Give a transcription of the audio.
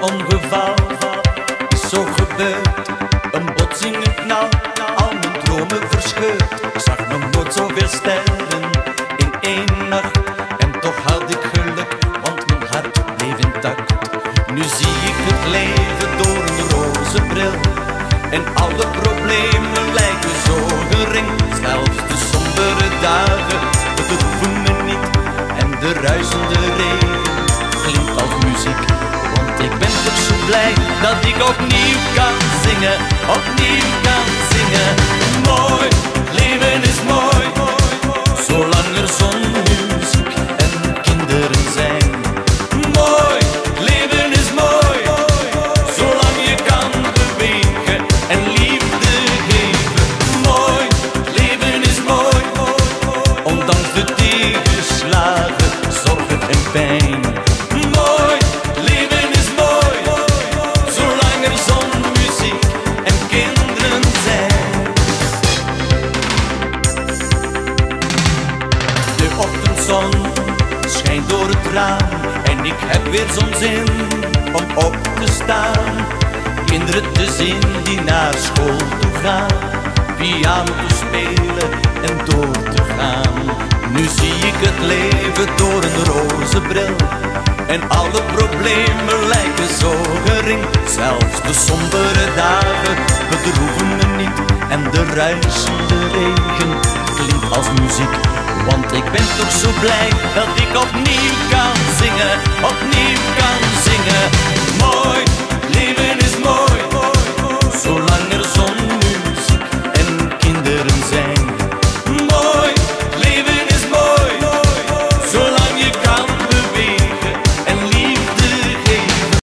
Ongeval zo gebeurd. Een botsing, een knal, al mijn dromen verscheurd. Ik zag nog nooit zoveel sterren in één nacht. En toch had ik geluk, want mijn hart bleef intact. Nu zie ik het leven door een roze bril. En alle problemen lijken zo gering. Zelfs de sombere dagen bedroeven me niet. En de ruisende regen dat ik opnieuw kan zingen. Opnieuw kan zingen. Mooi, leven is mooi. Zolang er zon, muziek en kinderen zijn. Mooi, leven is mooi. Zolang je kan bewegen en liefde geven. Mooi, leven is mooi. Ondanks de tegenslagen, zorgen en pijn. De ochtendzon schijnt door het raam en ik heb weer zo'n zin om op te staan. Kinderen te zien die naar school toe gaan, piano te spelen en door te gaan. Nu zie ik het leven door een roze bril en alle problemen lijken zo gering. Zelfs de sombere dagen bedroeven me niet en de ruisende regen ben toch zo blij dat ik opnieuw kan zingen, opnieuw kan zingen.